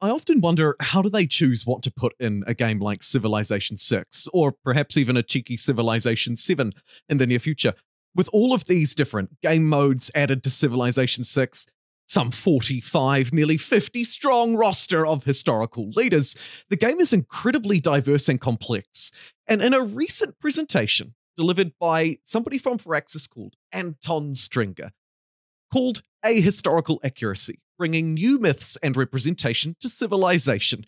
I often wonder how do they choose what to put in a game like Civilization 6 or perhaps even a cheeky Civilization 7 in the near future. With all of these different game modes added to Civilization 6, some 45, nearly 50 strong roster of historical leaders, the game is incredibly diverse and complex. And in a recent presentation delivered by somebody from Firaxis called Anton Strenger, called Ahistorical Accuracy, bringing new myths and representation to civilization.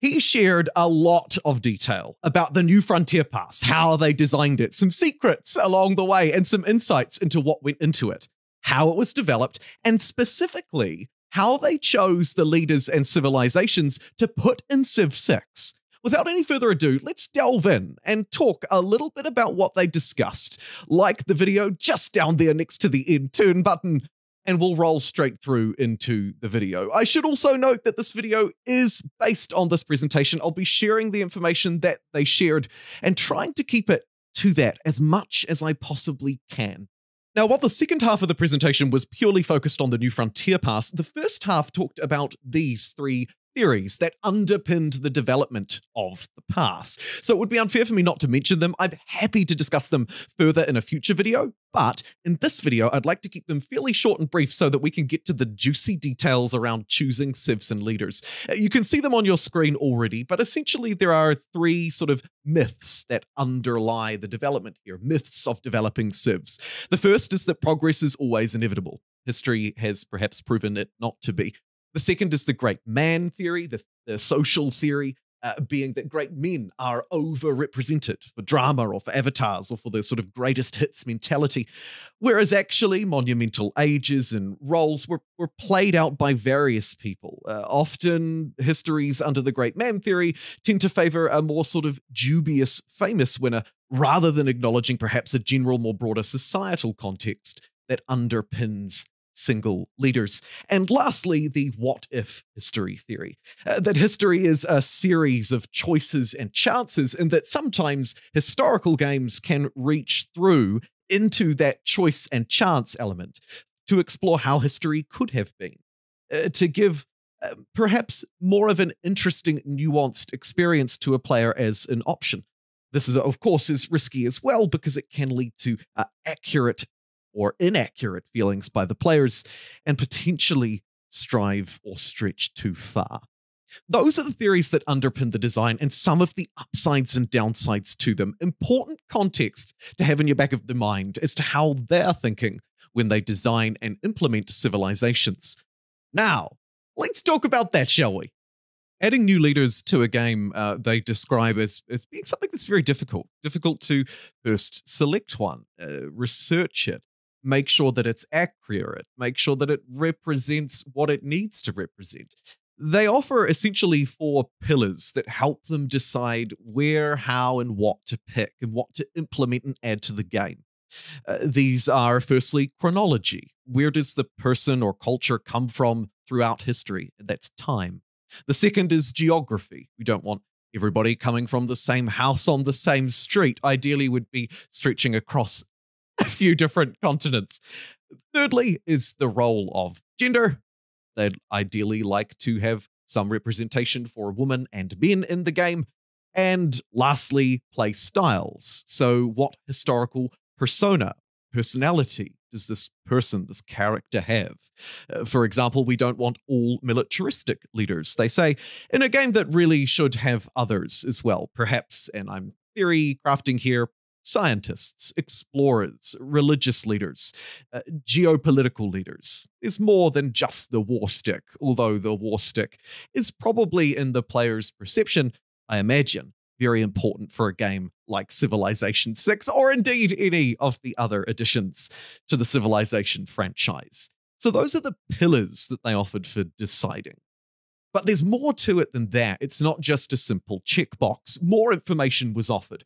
He shared a lot of detail about the new Frontier Pass, how they designed it, some secrets along the way, and some insights into what went into it, how it was developed, and specifically how they chose the leaders and civilizations to put in Civ 6. Without any further ado, let's delve in and talk a little bit about what they discussed. Like the video just down there next to the end turn button, and we'll roll straight through into the video. I should also note that this video is based on this presentation. I'll be sharing the information that they shared and trying to keep it to that as much as I possibly can. Now, while the second half of the presentation was purely focused on the new Frontier Pass, the first half talked about these three theories that underpinned the development of the pass. So it would be unfair for me not to mention them. I'm happy to discuss them further in a future video, but in this video, I'd like to keep them fairly short and brief so that we can get to the juicy details around choosing civs and leaders. Uh, you can see them on your screen already, but essentially there are three sort of myths that underlie the development here, myths of developing civs. The first is that progress is always inevitable. History has perhaps proven it not to be. The second is the great man theory, the, the social theory, uh, being that great men are overrepresented for drama or for avatars or for the sort of greatest hits mentality, whereas actually monumental ages and roles were, were played out by various people. Uh, often histories under the great man theory tend to favor a more sort of dubious famous winner rather than acknowledging perhaps a general, more broader societal context that underpins single leaders. And lastly, the what if history theory uh, that history is a series of choices and chances, and that sometimes historical games can reach through into that choice and chance element to explore how history could have been, uh, to give uh, perhaps more of an interesting, nuanced experience to a player as an option. This is, of course, is risky as well because it can lead to uh, accurate or inaccurate feelings by the players and potentially strive or stretch too far. Those are the theories that underpin the design and some of the upsides and downsides to them. Important context to have in your back of the mind as to how they're thinking when they design and implement civilizations. Now, let's talk about that, shall we? Adding new leaders to a game uh, they describe as, as being something that's very difficult. Difficult to first select one, uh, research it, make sure that it's accurate, make sure that it represents what it needs to represent. They offer essentially four pillars that help them decide where, how, and what to pick and what to implement and add to the game. Uh, these are firstly chronology. Where does the person or culture come from throughout history? That's time. The second is geography. We don't want everybody coming from the same house on the same street. Ideally, would be stretching across few different continents. Thirdly, is the role of gender. They'd ideally like to have some representation for women and men in the game. And lastly, play styles. So, what historical persona, personality does this person, this character have? Uh, for example, we don't want all militaristic leaders. They say in a game that really should have others as well. Perhaps, and I'm theory crafting here, scientists, explorers, religious leaders, uh, geopolitical leaders. There's more than just the war stick, although the war stick is probably in the player's perception, I imagine, very important for a game like Civilization 6, or indeed any of the other additions to the Civilization franchise. So those are the pillars that they offered for deciding. But there's more to it than that. It's not just a simple checkbox. More information was offered.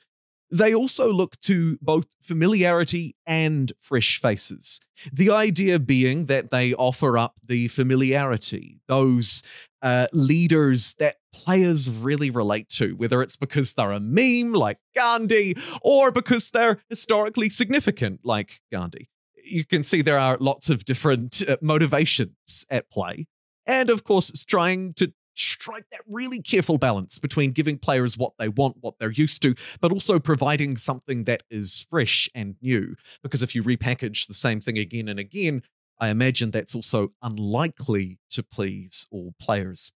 They also look to both familiarity and fresh faces. The idea being that they offer up the familiarity, those uh, leaders that players really relate to, whether it's because they're a meme like Gandhi or because they're historically significant like Gandhi. You can see there are lots of different uh, motivations at play. And of course, it's trying to strike that really careful balance between giving players what they want, what they're used to, but also providing something that is fresh and new. Because if you repackage the same thing again and again, I imagine that's also unlikely to please all players.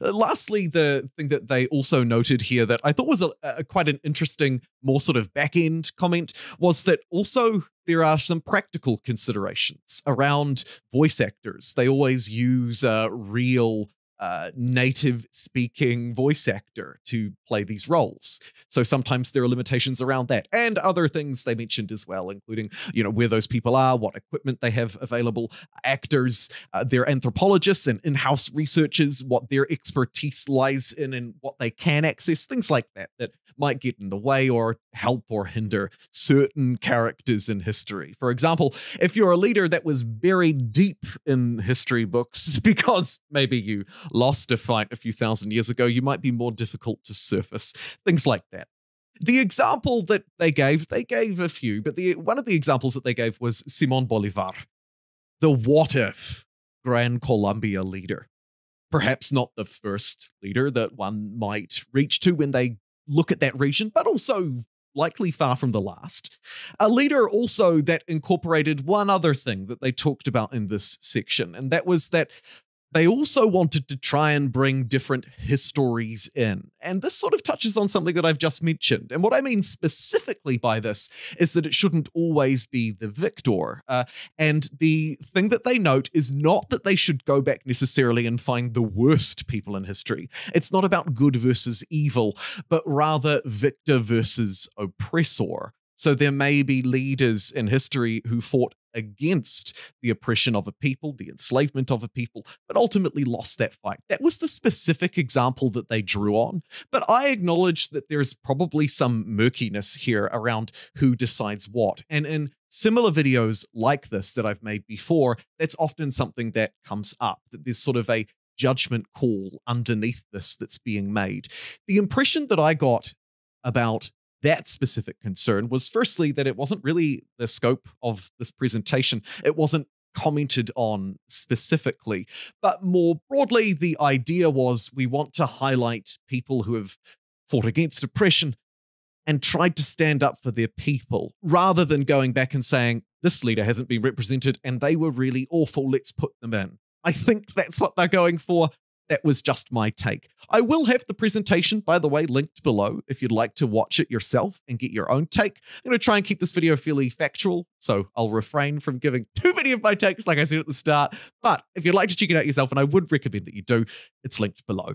Uh, lastly, the thing that they also noted here that I thought was a, a, quite an interesting, more sort of back end comment was that also there are some practical considerations around voice actors. They always use uh, real uh, native speaking voice actor to play these roles. So sometimes there are limitations around that and other things they mentioned as well, including, you know, where those people are, what equipment they have available, actors, uh, their anthropologists and in house researchers, what their expertise lies in and what they can access, things like that, that might get in the way or help or hinder certain characters in history. For example, if you're a leader that was buried deep in history books because maybe you lost a fight a few thousand years ago, you might be more difficult to surface. Things like that. The example that they gave, they gave a few, but the one of the examples that they gave was Simon Bolivar, the what if Gran Colombia leader. Perhaps not the first leader that one might reach to when they look at that region, but also likely far from the last. A leader also that incorporated one other thing that they talked about in this section, and that was that they also wanted to try and bring different histories in. And this sort of touches on something that I've just mentioned. And what I mean specifically by this is that it shouldn't always be the victor. Uh, and the thing that they note is not that they should go back necessarily and find the worst people in history. It's not about good versus evil, but rather victor versus oppressor. So there may be leaders in history who fought against the oppression of a people, the enslavement of a people, but ultimately lost that fight. That was the specific example that they drew on. But I acknowledge that there's probably some murkiness here around who decides what. And in similar videos like this that I've made before, that's often something that comes up, that there's sort of a judgment call underneath this that's being made. The impression that I got about that specific concern was firstly that it wasn't really the scope of this presentation. It wasn't commented on specifically, but more broadly, the idea was we want to highlight people who have fought against oppression and tried to stand up for their people rather than going back and saying, this leader hasn't been represented and they were really awful, let's put them in. I think that's what they're going for. That was just my take. I will have the presentation, by the way, linked below if you'd like to watch it yourself and get your own take. I'm going to try and keep this video fairly factual, so I'll refrain from giving too many of my takes, like I said at the start. But if you'd like to check it out yourself, and I would recommend that you do, it's linked below.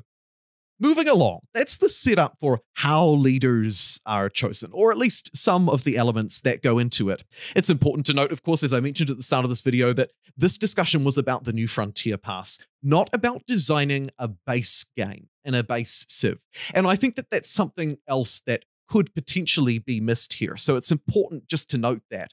Moving along, that's the setup for how leaders are chosen, or at least some of the elements that go into it. It's important to note, of course, as I mentioned at the start of this video, that this discussion was about the New Frontier Pass, not about designing a base game and a base civ. And I think that that's something else that could potentially be missed here. So it's important just to note that.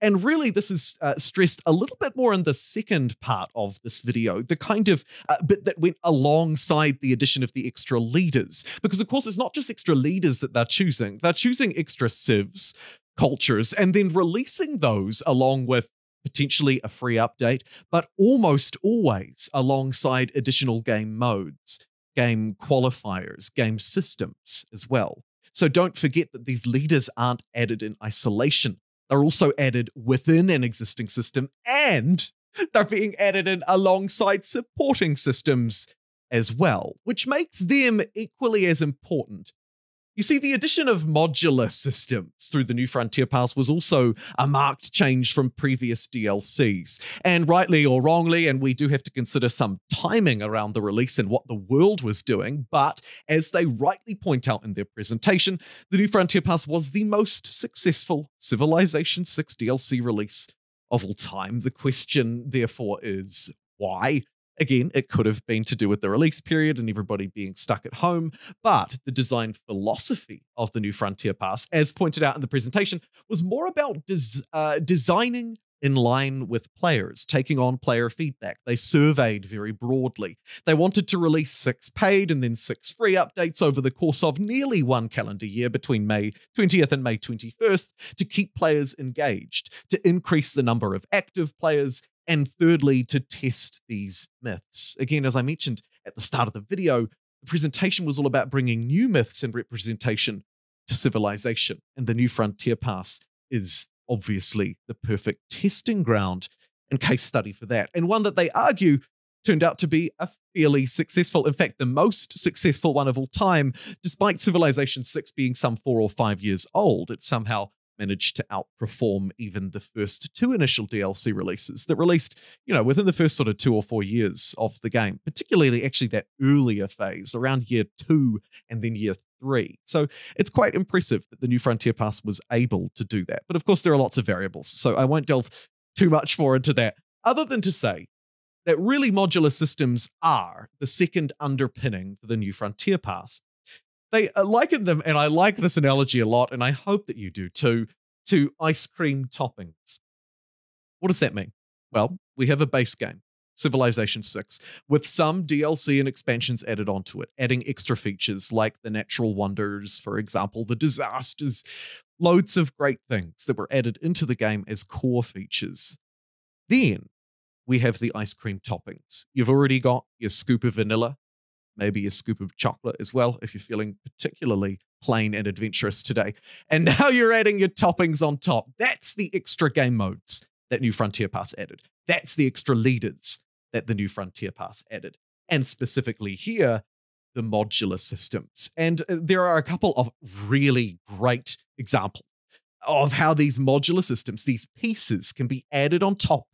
And really, this is uh, stressed a little bit more in the second part of this video, the kind of uh, bit that went alongside the addition of the extra leaders. Because, of course, it's not just extra leaders that they're choosing, they're choosing extra civs, cultures, and then releasing those along with potentially a free update, but almost always alongside additional game modes, game qualifiers, game systems as well. So don't forget that these leaders aren't added in isolation. They're also added within an existing system and they're being added in alongside supporting systems as well, which makes them equally as important you see, the addition of modular systems through the New Frontier Pass was also a marked change from previous DLCs. And rightly or wrongly, and we do have to consider some timing around the release and what the world was doing, but as they rightly point out in their presentation, the New Frontier Pass was the most successful Civilization 6 DLC release of all time. The question, therefore, is why? Again, it could have been to do with the release period and everybody being stuck at home, but the design philosophy of the new Frontier Pass, as pointed out in the presentation, was more about des- uh, designing in line with players, taking on player feedback. They surveyed very broadly. They wanted to release six paid and then six free updates over the course of nearly one calendar year between May 20th and May 21st to keep players engaged, to increase the number of active players, and thirdly, to test these myths. Again, as I mentioned, at the start of the video, the presentation was all about bringing new myths and representation to civilization. And the New Frontier Pass is obviously the perfect testing ground and case study for that, and one that they argue turned out to be a fairly successful, in fact, the most successful one of all time, despite Civilization 6 being some four or five years old. It somehow managed to outperform even the first two initial DLC releases that released, you know, within the first sort of two or four years of the game, particularly actually that earlier phase around year two and then year three. So it's quite impressive that the new Frontier Pass was able to do that. But of course, there are lots of variables, so I won't delve too much more into that, other than to say that really modular systems are the second underpinning for the new Frontier Pass. They uh, liken them, and I like this analogy a lot, and I hope that you do too, to ice cream toppings. What does that mean? Well, we have a base game, Civilization 6, with some DLC and expansions added onto it, adding extra features like the natural wonders, for example, the disasters, loads of great things that were added into the game as core features. Then we have the ice cream toppings. You've already got your scoop of vanilla, maybe a scoop of chocolate as well, if you're feeling particularly plain and adventurous today. And now you're adding your toppings on top. That's the extra game modes that New Frontier Pass added. That's the extra leaders that the New Frontier Pass added. And specifically here, the modular systems. And uh, there are a couple of really great examples of how these modular systems, these pieces, can be added on top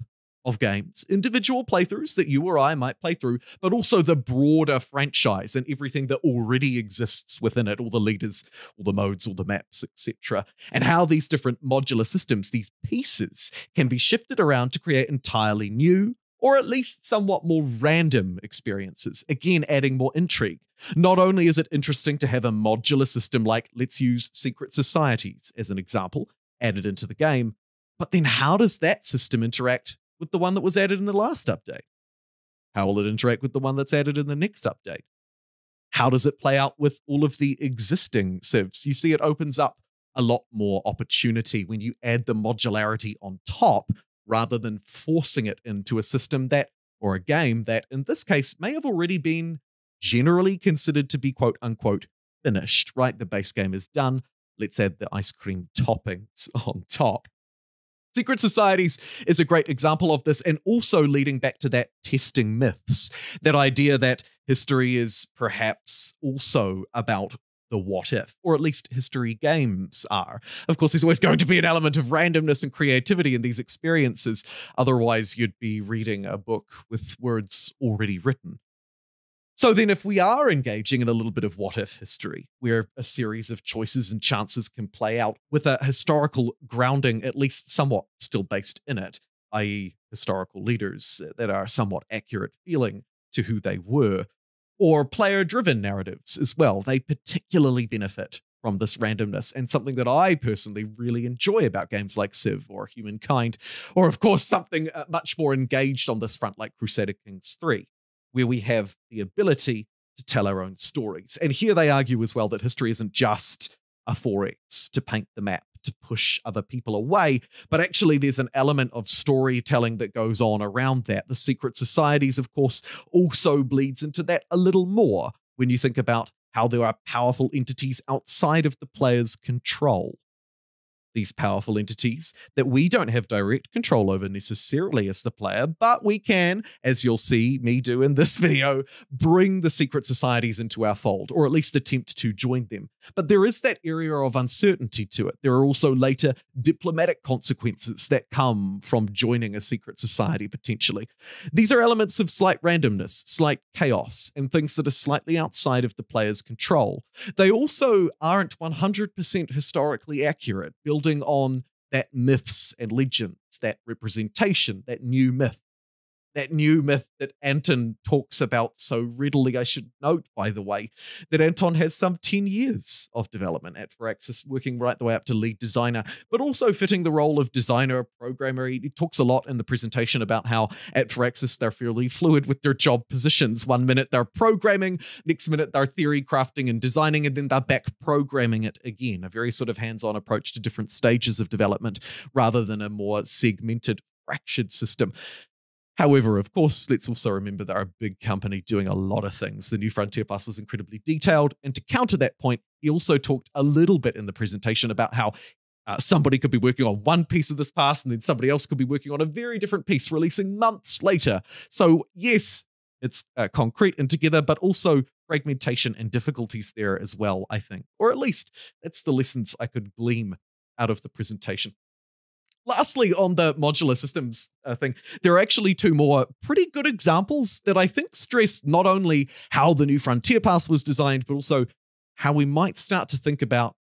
of games, individual playthroughs that you or I might play through, but also the broader franchise and everything that already exists within it, all the leaders, all the modes, all the maps, etc. And how these different modular systems, these pieces, can be shifted around to create entirely new or at least somewhat more random experiences, again adding more intrigue. Not only is it interesting to have a modular system like let's use secret societies as an example added into the game, but then how does that system interact with the one that was added in the last update? How will it interact with the one that's added in the next update? How does it play out with all of the existing civs? You see, it opens up a lot more opportunity when you add the modularity on top rather than forcing it into a system that, or a game that, in this case, may have already been generally considered to be quote unquote finished, right? The base game is done. Let's add the ice cream toppings on top. Secret Societies is a great example of this, and also leading back to that testing myths, that idea that history is perhaps also about the what if, or at least history games are. Of course, there's always going to be an element of randomness and creativity in these experiences. Otherwise, you'd be reading a book with words already written. So then, if we are engaging in a little bit of what if history, where a series of choices and chances can play out with a historical grounding, at least somewhat still based in it, i.e., historical leaders that are somewhat accurate feeling to who they were, or player driven narratives as well, they particularly benefit from this randomness and something that I personally really enjoy about games like Civ or Humankind, or of course something uh, much more engaged on this front like Crusader Kings 3 where we have the ability to tell our own stories. And here they argue as well that history isn't just a 4X to paint the map, to push other people away, but actually there's an element of storytelling that goes on around that. The secret societies, of course, also bleeds into that a little more when you think about how there are powerful entities outside of the player's control these powerful entities that we don't have direct control over necessarily as the player, but we can, as you'll see me do in this video, bring the secret societies into our fold, or at least attempt to join them. But there is that area of uncertainty to it. There are also later diplomatic consequences that come from joining a secret society potentially. These are elements of slight randomness, slight chaos, and things that are slightly outside of the player's control. They also aren't 100% historically accurate, building on that myths and legends, that representation, that new myth that new myth that Anton talks about so readily. I should note, by the way, that Anton has some 10 years of development at Firaxis, working right the way up to lead designer, but also fitting the role of designer, programmer. He, talks a lot in the presentation about how at Firaxis they're fairly fluid with their job positions. One minute they're programming, next minute they're theory crafting and designing, and then they're back programming it again. A very sort of hands on approach to different stages of development rather than a more segmented fractured system. However, of course, let's also remember they're a big company doing a lot of things. The new Frontier Pass was incredibly detailed. And to counter that point, he also talked a little bit in the presentation about how uh, somebody could be working on one piece of this pass and then somebody else could be working on a very different piece releasing months later. So, yes, it's uh, concrete and together, but also fragmentation and difficulties there as well, I think. Or at least that's the lessons I could glean out of the presentation. Lastly, on the modular systems uh, thing, there are actually two more pretty good examples that I think stress not only how the new Frontier Pass was designed, but also how we might start to think about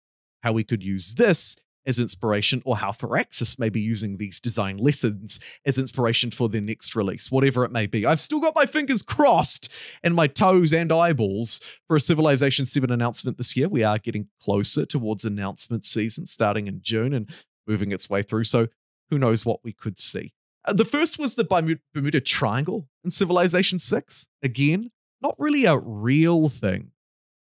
how we could use this as inspiration or how Firaxis may be using these design lessons as inspiration for their next release, whatever it may be. I've still got my fingers crossed and my toes and eyeballs for a Civilization 7 announcement this year. We are getting closer towards announcement season starting in June and moving its way through. So who knows what we could see. Uh, the first was the Bermuda Triangle in Civilization 6. Again, not really a real thing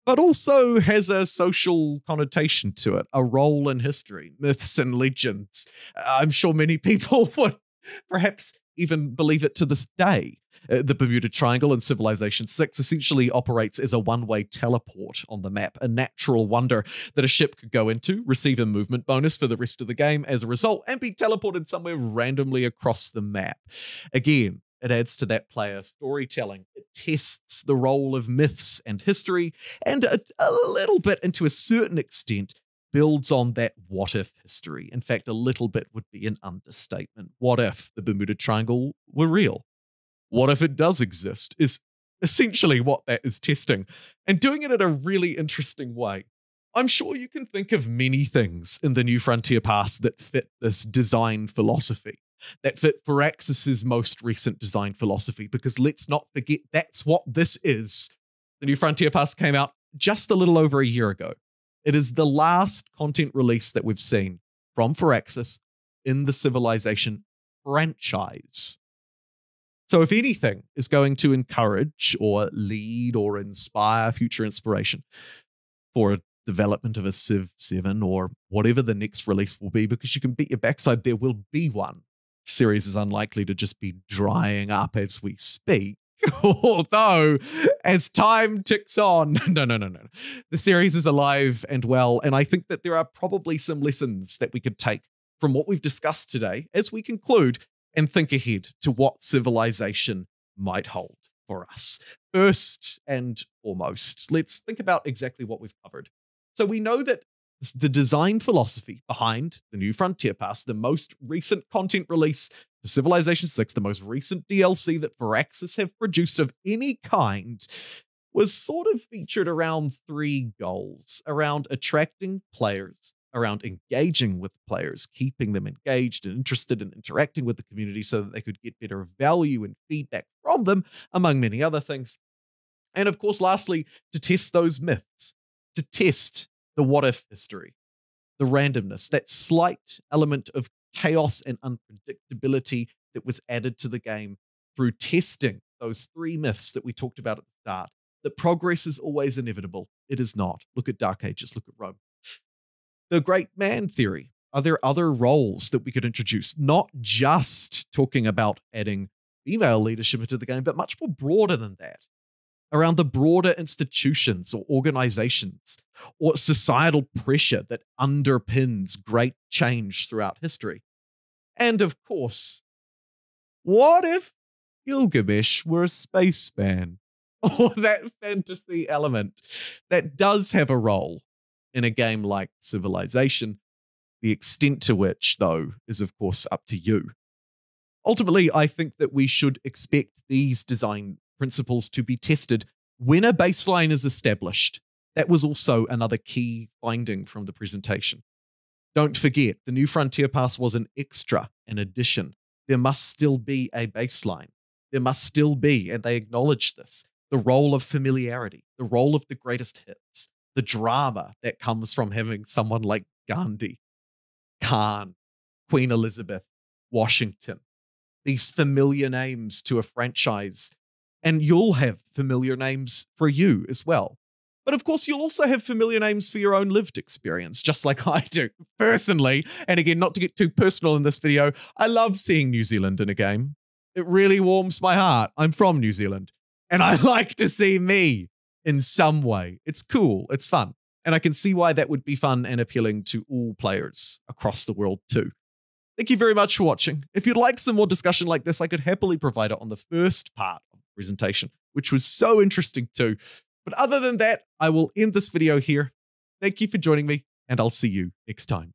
but also has a social connotation to it, a role in history, myths and legends. I'm sure many people would perhaps even believe it to this day. Uh, the Bermuda Triangle in Civilization 6 essentially operates as a one way teleport on the map, a natural wonder that a ship could go into, receive a movement bonus for the rest of the game as a result, and be teleported somewhere randomly across the map. Again, it adds to that player storytelling. It tests the role of myths and history, and a, a little bit, and to a certain extent, builds on that what if history. In fact, a little bit would be an understatement. What if the Bermuda Triangle were real? What if it does exist? Is essentially what that is testing, and doing it in a really interesting way. I'm sure you can think of many things in the New Frontier Pass that fit this design philosophy that fit Firaxis's most recent design philosophy, because let's not forget that's what this is. The new Frontier Pass came out just a little over a year ago. It is the last content release that we've seen from Firaxis in the Civilization franchise. So, if anything is going to encourage or lead or inspire future inspiration for a development of a Civ 7 or whatever the next release will be, because you can bet your backside there will be one series is unlikely to just be drying up as we speak. Although, as time ticks on, no, no, no, no. The series is alive and well. And I think that there are probably some lessons that we could take from what we've discussed today as we conclude and think ahead to what civilization might hold for us. First and foremost, let's think about exactly what we've covered. So we know that the design philosophy behind the new Frontier Pass, the most recent content release Civilization 6, the most recent DLC that Firaxis have produced of any kind, was sort of featured around three goals around attracting players, around engaging with players, keeping them engaged and interested in interacting with the community so that they could get better value and feedback from them, among many other things. And of course, lastly, to test those myths, to test the what if history, the randomness, that slight element of chaos and unpredictability that was added to the game through testing those three myths that we talked about at the start. That progress is always inevitable. It is not. Look at Dark Ages, look at Rome. The great man theory. Are there other roles that we could introduce? Not just talking about adding female leadership into the game, but much more broader than that around the broader institutions or organizations or societal pressure that underpins great change throughout history. And of course, what if Gilgamesh were a space spaceman? Or that fantasy element that does have a role in a game like Civilization. The extent to which, though, is of course up to you. Ultimately, I think that we should expect these design principles to be tested when a baseline is established. That was also another key finding from the presentation. Don't forget, the new Frontier Pass was an extra, an addition. There must still be a baseline. There must still be, and they acknowledge this, the role of familiarity, the role of the greatest hits, the drama that comes from having someone like Gandhi, Khan, Queen Elizabeth, Washington, these familiar names to a franchise and you'll have familiar names for you as well. But of course, you'll also have familiar names for your own lived experience, just like I do personally. And again, not to get too personal in this video, I love seeing New Zealand in a game. It really warms my heart. I'm from New Zealand and I like to see me in some way. It's cool, it's fun. And I can see why that would be fun and appealing to all players across the world too. Thank you very much for watching. If you'd like some more discussion like this, I could happily provide it on the first part presentation, which was so interesting too. But other than that, I will end this video here. Thank you for joining me, and I'll see you next time.